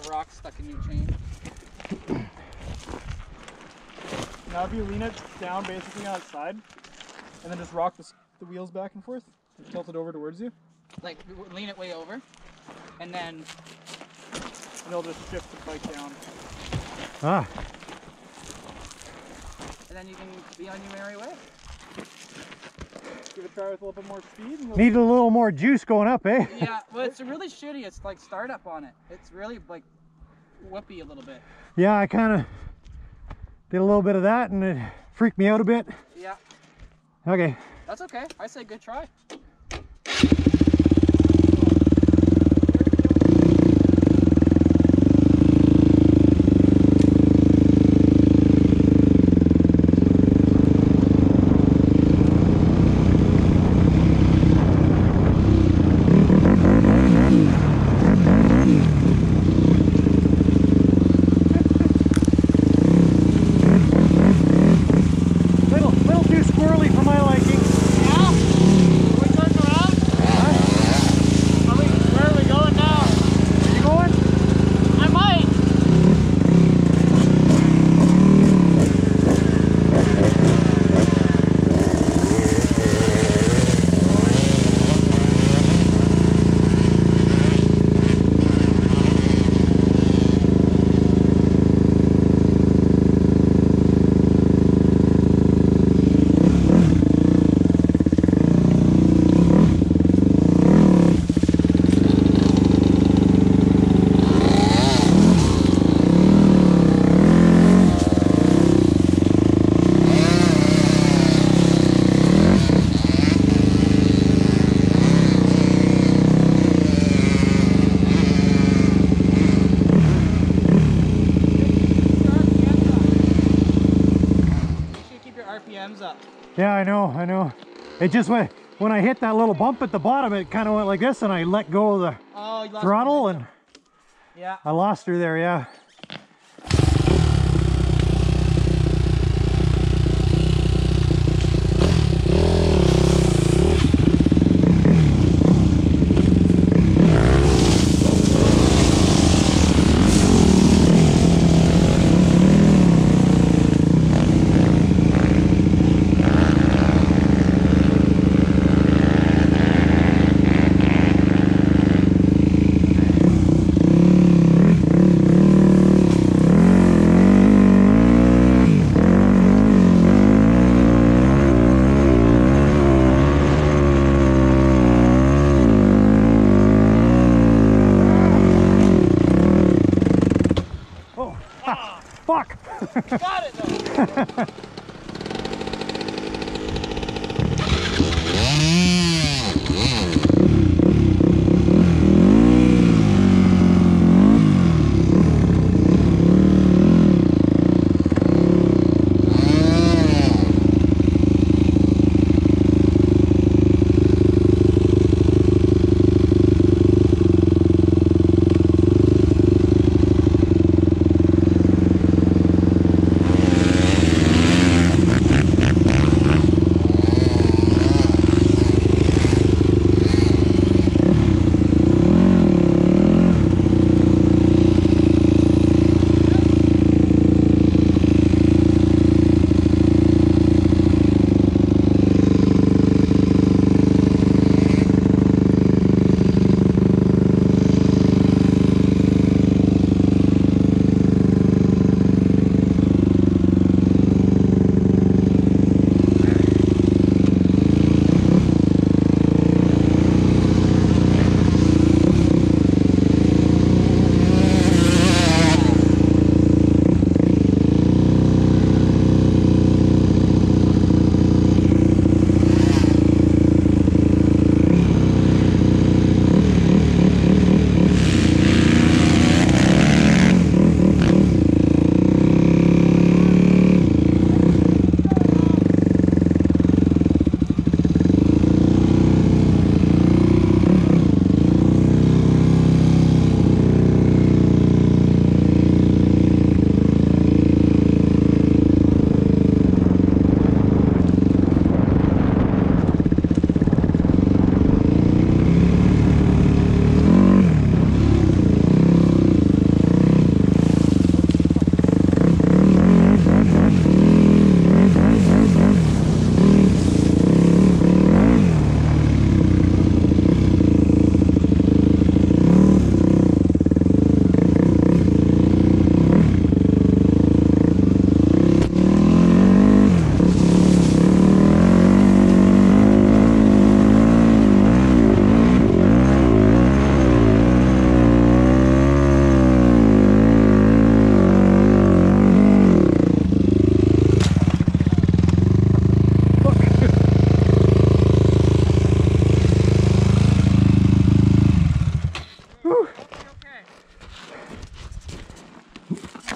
have rocks stuck in your chain. Now if you lean it down basically on its side, and then just rock the, the wheels back and forth, and tilt it over towards you, Like lean it way over, and then and it'll just shift the bike down. Ah, and then you can be on your merry way. Give it a try with a little bit more speed. And need a little more juice going up, eh? Yeah, well, it's really shitty. It's like startup on it. It's really like whoopy a little bit. Yeah, I kind of did a little bit of that and it freaked me out a bit. Yeah, Okay. that's okay. I say good try. RPMs up. Yeah, I know, I know. It just went, when I hit that little bump at the bottom, it kind of went like this and I let go of the Oh, throttle and. Yeah. I lost her there, yeah.